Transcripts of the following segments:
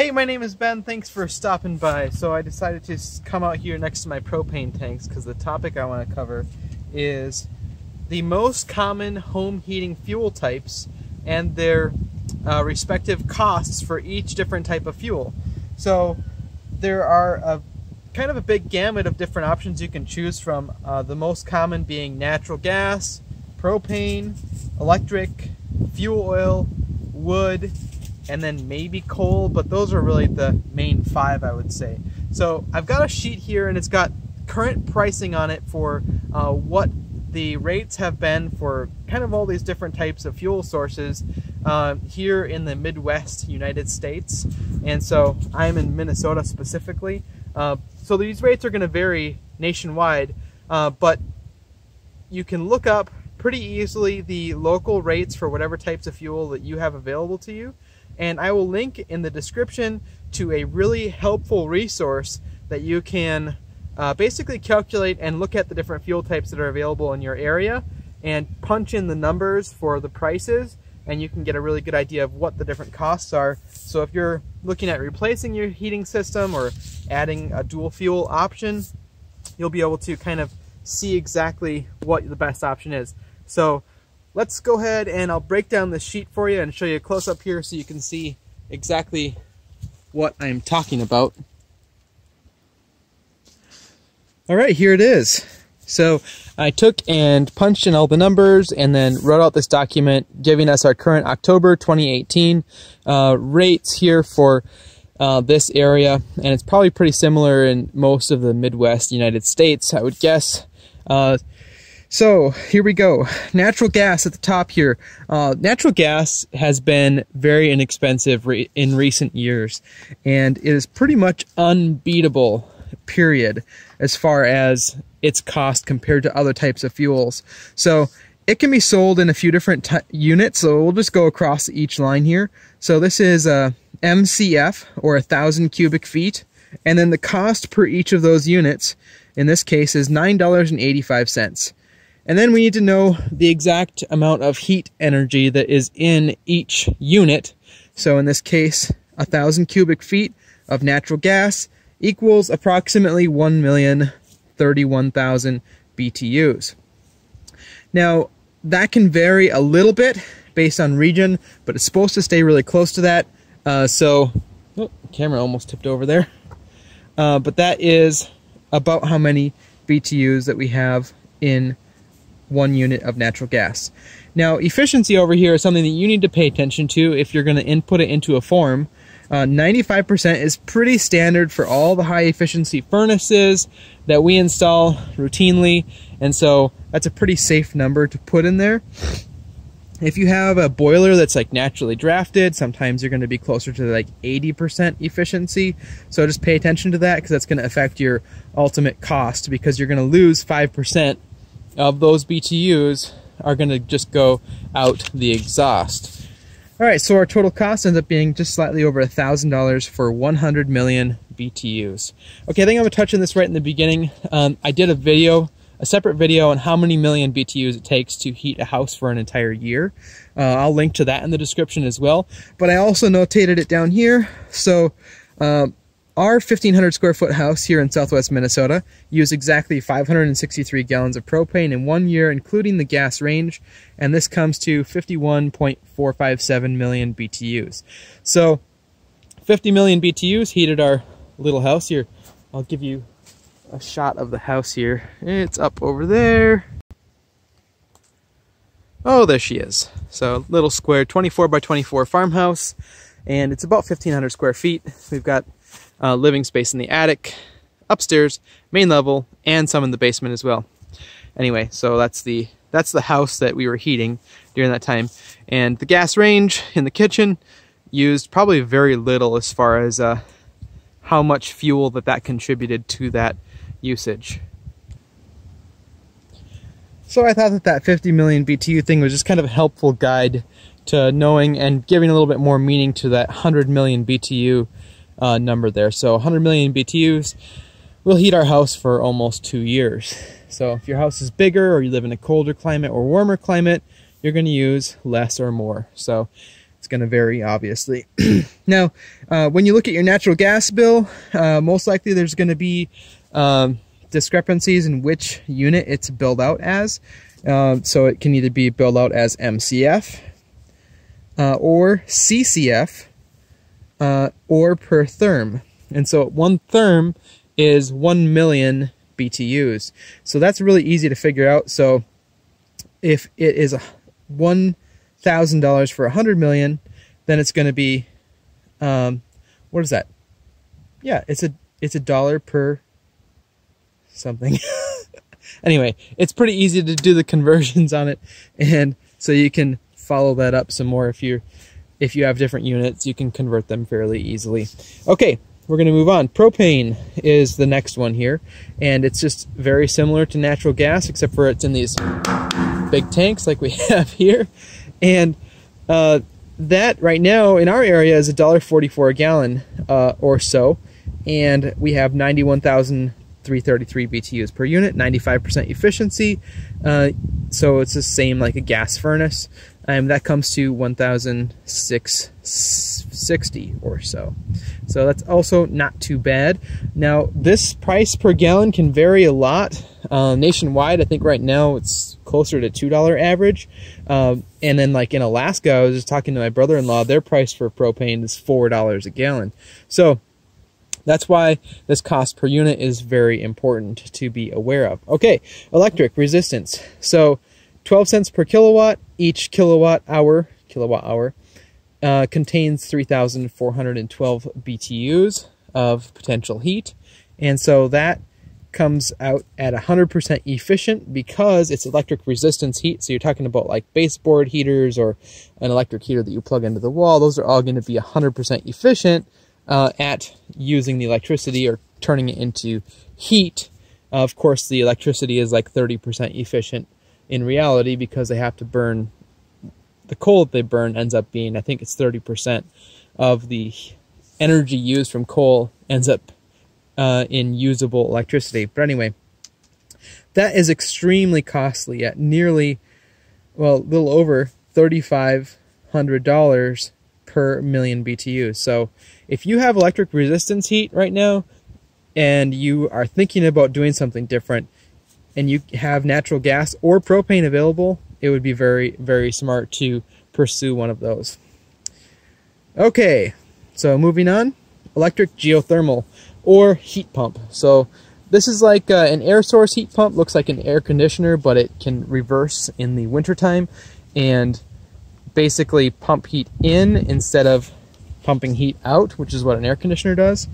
Hey, my name is Ben. Thanks for stopping by. So I decided to come out here next to my propane tanks because the topic I want to cover is the most common home heating fuel types and their uh, respective costs for each different type of fuel. So there are a kind of a big gamut of different options you can choose from. Uh, the most common being natural gas, propane, electric, fuel oil, wood, and then maybe coal, but those are really the main five, I would say. So I've got a sheet here and it's got current pricing on it for uh, what the rates have been for kind of all these different types of fuel sources uh, here in the Midwest United States. And so I'm in Minnesota specifically. Uh, so these rates are going to vary nationwide, uh, but you can look up pretty easily the local rates for whatever types of fuel that you have available to you and I will link in the description to a really helpful resource that you can uh, basically calculate and look at the different fuel types that are available in your area and punch in the numbers for the prices and you can get a really good idea of what the different costs are. So if you're looking at replacing your heating system or adding a dual fuel option, you'll be able to kind of see exactly what the best option is. So let's go ahead and I'll break down the sheet for you and show you a close up here so you can see exactly what I'm talking about. All right, here it is. So I took and punched in all the numbers and then wrote out this document giving us our current October 2018 uh, rates here for uh, this area. And it's probably pretty similar in most of the Midwest United States, I would guess. Uh, so here we go. Natural gas at the top here. Uh, natural gas has been very inexpensive re in recent years, and it is pretty much unbeatable, period, as far as its cost compared to other types of fuels. So it can be sold in a few different units, so we'll just go across each line here. So this is a MCF, or a thousand cubic feet, and then the cost per each of those units, in this case, is $9.85. And then we need to know the exact amount of heat energy that is in each unit. So in this case, a thousand cubic feet of natural gas equals approximately 1,031,000 BTUs. Now, that can vary a little bit based on region, but it's supposed to stay really close to that. Uh, so, oh, camera almost tipped over there. Uh, but that is about how many BTUs that we have in one unit of natural gas. Now, efficiency over here is something that you need to pay attention to if you're going to input it into a form. 95% uh, is pretty standard for all the high efficiency furnaces that we install routinely, and so that's a pretty safe number to put in there. If you have a boiler that's like naturally drafted, sometimes you're going to be closer to like 80% efficiency. So just pay attention to that because that's going to affect your ultimate cost because you're going to lose 5% of those BTUs are going to just go out the exhaust. All right, so our total cost ends up being just slightly over $1,000 for 100 million BTUs. Okay, I think I'm going to touch on this right in the beginning. Um, I did a video, a separate video on how many million BTUs it takes to heat a house for an entire year. Uh, I'll link to that in the description as well. But I also notated it down here. So um, our 1,500 square foot house here in southwest Minnesota used exactly 563 gallons of propane in one year, including the gas range, and this comes to 51.457 million BTUs. So 50 million BTUs heated our little house here. I'll give you a shot of the house here. It's up over there. Oh, there she is. So little square 24 by 24 farmhouse, and it's about 1,500 square feet. We've got uh, living space in the attic, upstairs, main level, and some in the basement as well. Anyway, so that's the that's the house that we were heating during that time. And the gas range in the kitchen used probably very little as far as uh, how much fuel that that contributed to that usage. So I thought that that 50 million BTU thing was just kind of a helpful guide to knowing and giving a little bit more meaning to that 100 million BTU uh, number there. So 100 million BTUs will heat our house for almost two years. So if your house is bigger or you live in a colder climate or warmer climate, you're going to use less or more. So it's going to vary, obviously. now, uh, when you look at your natural gas bill, uh, most likely there's going to be um, discrepancies in which unit it's billed out as. Um, so it can either be billed out as MCF uh, or CCF uh, or per therm. And so one therm is 1 million BTUs. So that's really easy to figure out. So if it is $1,000 for 100 million, then it's going to be, um, what is that? Yeah, it's a it's a dollar per something. anyway, it's pretty easy to do the conversions on it, and so you can follow that up some more if you if you have different units, you can convert them fairly easily. Okay, we're going to move on. Propane is the next one here, and it's just very similar to natural gas, except for it's in these big tanks like we have here. And uh, that right now in our area is $1.44 a gallon uh, or so, and we have 91,333 BTUs per unit, 95% efficiency. Uh, so it's the same like a gas furnace. Um, that comes to 1,660 or so. So that's also not too bad. Now, this price per gallon can vary a lot. Uh, nationwide, I think right now it's closer to $2 average. Um, and then, like in Alaska, I was just talking to my brother in law, their price for propane is $4 a gallon. So that's why this cost per unit is very important to be aware of. Okay, electric resistance. So 12 cents per kilowatt. Each kilowatt hour, kilowatt hour, uh, contains 3,412 BTUs of potential heat. And so that comes out at 100% efficient because it's electric resistance heat. So you're talking about like baseboard heaters or an electric heater that you plug into the wall. Those are all going to be 100% efficient uh, at using the electricity or turning it into heat. Uh, of course, the electricity is like 30% efficient in reality because they have to burn the coal that they burn ends up being I think it's 30% of the energy used from coal ends up uh, in usable electricity. But anyway, that is extremely costly at nearly, well, a little over $3,500 per million btu So if you have electric resistance heat right now and you are thinking about doing something different, and you have natural gas or propane available, it would be very, very smart to pursue one of those. Okay, so moving on, electric geothermal or heat pump. So this is like uh, an air source heat pump, looks like an air conditioner, but it can reverse in the wintertime and basically pump heat in instead of pumping heat out, which is what an air conditioner does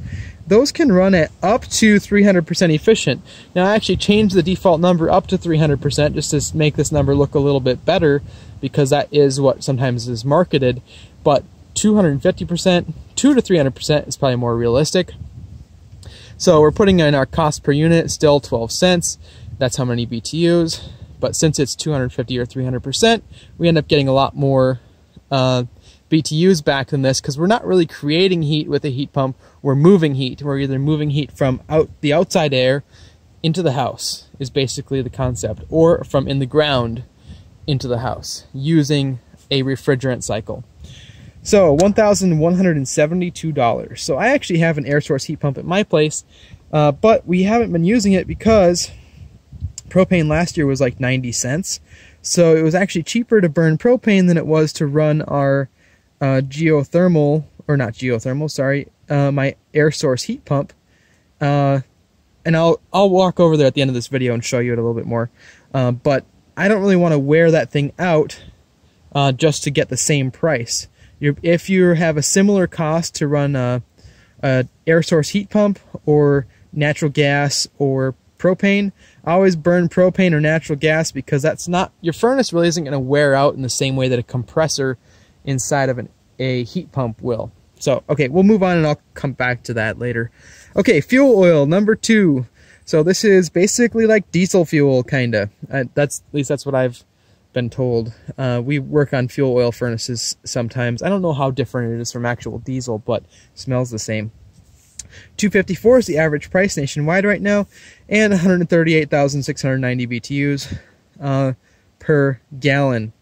those can run at up to 300% efficient. Now I actually changed the default number up to 300% just to make this number look a little bit better because that is what sometimes is marketed. But 250%, 2 to 300% is probably more realistic. So we're putting in our cost per unit still 12 cents. That's how many BTUs. But since it's 250 or 300%, we end up getting a lot more uh, BTUs back than this because we're not really creating heat with a heat pump. We're moving heat. We're either moving heat from out the outside air into the house is basically the concept, or from in the ground into the house using a refrigerant cycle. So $1,172. So I actually have an air source heat pump at my place, uh, but we haven't been using it because propane last year was like 90 cents. So it was actually cheaper to burn propane than it was to run our uh, geothermal, or not geothermal, sorry, uh, my air source heat pump. Uh, and I'll I'll walk over there at the end of this video and show you it a little bit more. Uh, but I don't really want to wear that thing out uh, just to get the same price. You're, if you have a similar cost to run a, a air source heat pump or natural gas or propane, I always burn propane or natural gas because that's not your furnace really isn't going to wear out in the same way that a compressor inside of an, a heat pump will. So, okay, we'll move on and I'll come back to that later. Okay, fuel oil, number two. So this is basically like diesel fuel, kind of. That's At least that's what I've been told. Uh, we work on fuel oil furnaces sometimes. I don't know how different it is from actual diesel, but smells the same. 254 is the average price nationwide right now, and 138,690 BTUs uh, per gallon.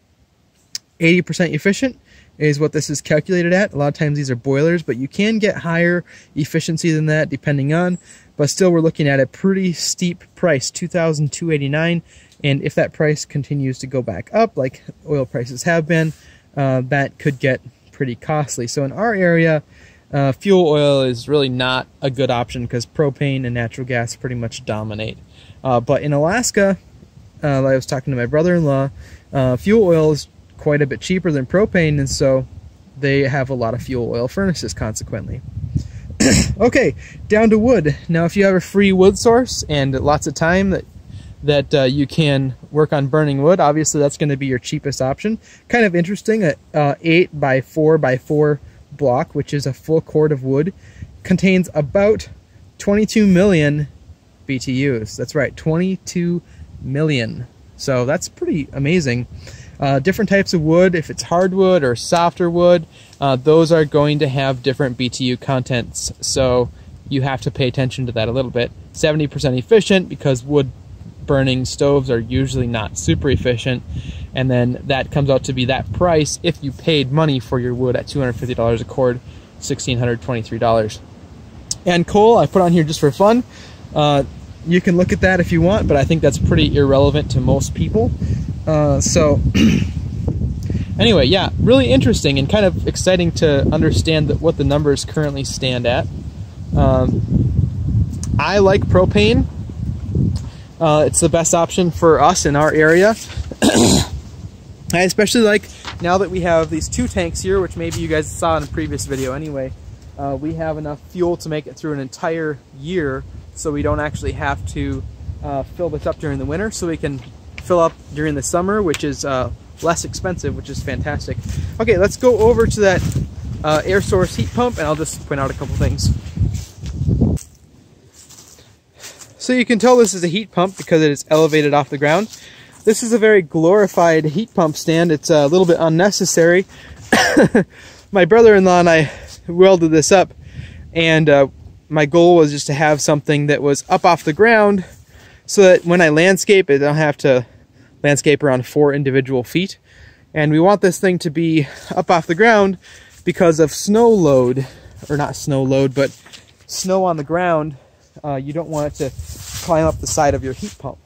80% efficient, is what this is calculated at. A lot of times these are boilers, but you can get higher efficiency than that depending on. But still, we're looking at a pretty steep price, 2289 And if that price continues to go back up, like oil prices have been, uh, that could get pretty costly. So in our area, uh, fuel oil is really not a good option because propane and natural gas pretty much dominate. Uh, but in Alaska, uh, I was talking to my brother-in-law, uh, fuel oil is quite a bit cheaper than propane, and so they have a lot of fuel oil furnaces consequently. okay, down to wood. Now, if you have a free wood source and lots of time that that uh, you can work on burning wood, obviously that's going to be your cheapest option. Kind of interesting, a uh, 8 by 4 by 4 block, which is a full cord of wood, contains about 22 million BTUs. That's right, 22 million. So that's pretty amazing. Uh, different types of wood, if it's hardwood or softer wood, uh, those are going to have different BTU contents. So you have to pay attention to that a little bit. 70% efficient because wood burning stoves are usually not super efficient. And then that comes out to be that price if you paid money for your wood at $250 a cord, $1,623. And coal, I put on here just for fun. Uh, you can look at that if you want, but I think that's pretty irrelevant to most people. Uh, so, anyway, yeah, really interesting and kind of exciting to understand that what the numbers currently stand at. Um, I like propane. Uh, it's the best option for us in our area. I especially like now that we have these two tanks here, which maybe you guys saw in a previous video anyway. Uh, we have enough fuel to make it through an entire year so we don't actually have to uh, fill this up during the winter so we can fill up during the summer which is uh, less expensive which is fantastic. Okay let's go over to that uh, air source heat pump and I'll just point out a couple things. So you can tell this is a heat pump because it is elevated off the ground. This is a very glorified heat pump stand. It's a little bit unnecessary. My brother-in-law and I welded this up and uh, my goal was just to have something that was up off the ground so that when I landscape it, I don't have to landscape around four individual feet. And we want this thing to be up off the ground because of snow load, or not snow load, but snow on the ground. Uh, you don't want it to climb up the side of your heat pump.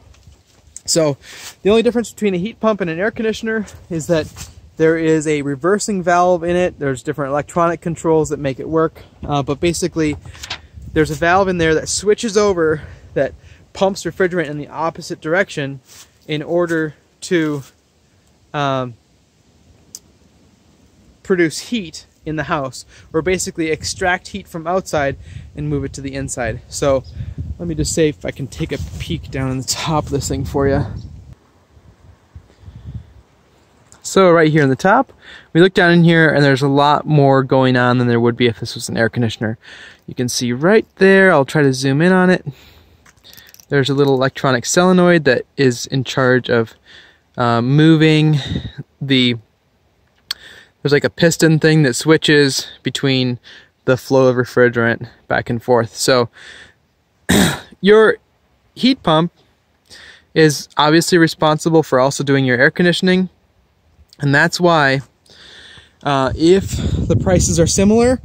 So the only difference between a heat pump and an air conditioner is that there is a reversing valve in it. There's different electronic controls that make it work. Uh, but basically, there's a valve in there that switches over that pumps refrigerant in the opposite direction in order to um, produce heat in the house or basically extract heat from outside and move it to the inside. So let me just say if I can take a peek down on the top of this thing for you. So right here on the top, we look down in here and there's a lot more going on than there would be if this was an air conditioner. You can see right there, I'll try to zoom in on it. There's a little electronic solenoid that is in charge of uh, moving the, there's like a piston thing that switches between the flow of refrigerant back and forth. So your heat pump is obviously responsible for also doing your air conditioning and that's why uh, if the prices are similar,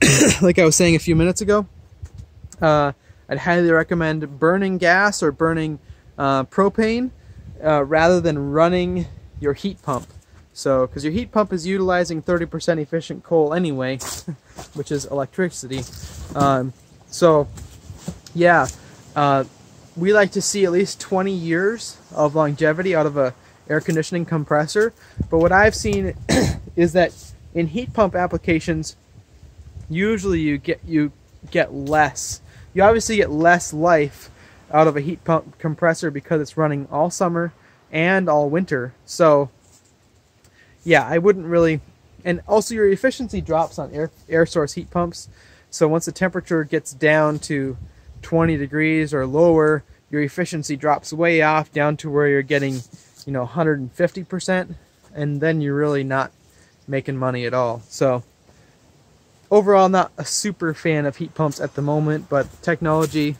like I was saying a few minutes ago, uh, I'd highly recommend burning gas or burning uh, propane uh, rather than running your heat pump. So, because your heat pump is utilizing 30% efficient coal anyway, which is electricity. Um, so, yeah, uh, we like to see at least 20 years of longevity out of a air conditioning compressor. But what I've seen is that in heat pump applications, usually you get you get less. You obviously get less life out of a heat pump compressor because it's running all summer and all winter. So yeah, I wouldn't really and also your efficiency drops on air air source heat pumps. So once the temperature gets down to 20 degrees or lower, your efficiency drops way off down to where you're getting you know 150% and then you're really not making money at all so overall not a super fan of heat pumps at the moment but technology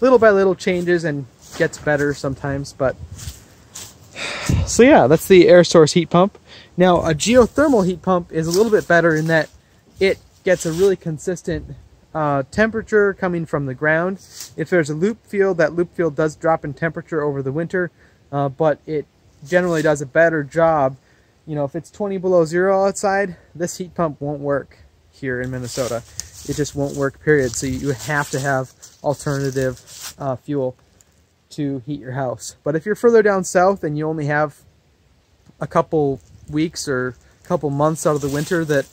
little by little changes and gets better sometimes but so yeah that's the air source heat pump Now, a geothermal heat pump is a little bit better in that it gets a really consistent uh, temperature coming from the ground. If there's a loop field, that loop field does drop in temperature over the winter, uh, but it generally does a better job. You know, if it's 20 below zero outside, this heat pump won't work here in Minnesota. It just won't work, period. So you have to have alternative uh, fuel to heat your house. But if you're further down south and you only have a couple weeks or a couple months out of the winter that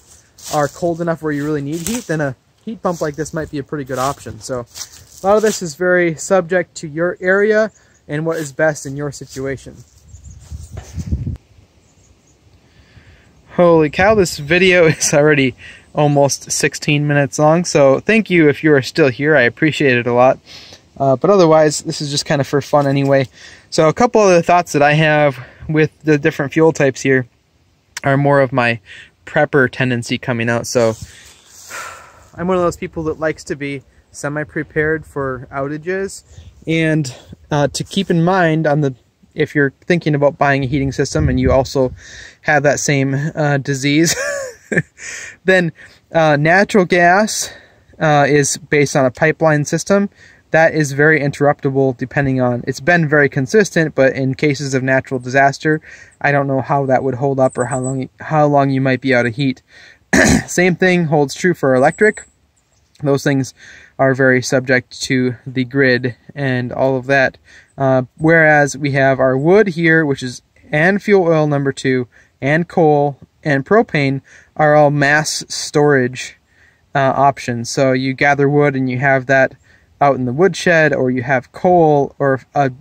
are cold enough where you really need heat, then a heat pump like this might be a pretty good option. So a lot of this is very subject to your area and what is best in your situation. Holy cow, this video is already almost 16 minutes long, so thank you if you are still here. I appreciate it a lot. Uh, but otherwise, this is just kind of for fun anyway. So a couple of the thoughts that I have with the different fuel types here are more of my prepper tendency coming out. So I'm one of those people that likes to be semi-prepared for outages and uh, to keep in mind on the if you're thinking about buying a heating system and you also have that same uh, disease then uh, natural gas uh, is based on a pipeline system. That is very interruptible depending on it's been very consistent but in cases of natural disaster i don't know how that would hold up or how long how long you might be out of heat. Same thing holds true for electric. Those things are very subject to the grid and all of that. Uh, whereas we have our wood here which is and fuel oil number two and coal and propane are all mass storage uh, options. So you gather wood and you have that out in the woodshed or you have coal or a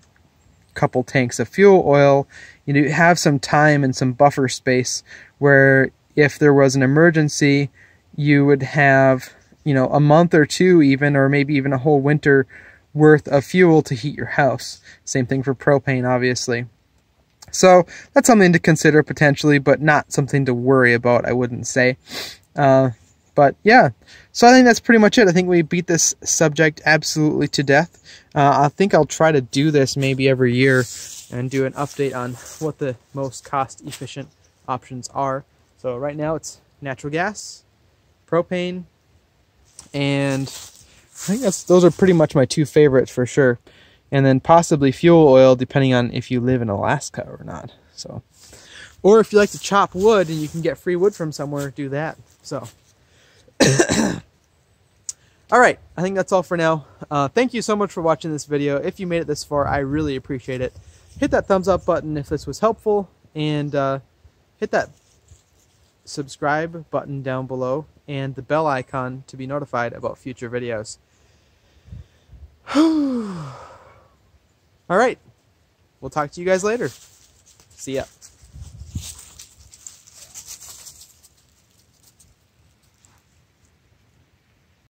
couple tanks of fuel oil, you have some time and some buffer space where if there was an emergency, you would have, you know, a month or two even, or maybe even a whole winter worth of fuel to heat your house. Same thing for propane, obviously. So that's something to consider potentially, but not something to worry about, I wouldn't say. Uh, but yeah, so I think that's pretty much it. I think we beat this subject absolutely to death. Uh, I think I'll try to do this maybe every year and do an update on what the most cost efficient options are. So right now it's natural gas, propane, and I think that's those are pretty much my two favorites for sure. And then possibly fuel oil depending on if you live in Alaska or not. So or if you like to chop wood and you can get free wood from somewhere, do that. So all right, I think that's all for now. Uh, thank you so much for watching this video. If you made it this far, I really appreciate it. Hit that thumbs up button if this was helpful, and uh, hit that subscribe button down below and the bell icon to be notified about future videos. All right, we'll talk to you guys later. See ya.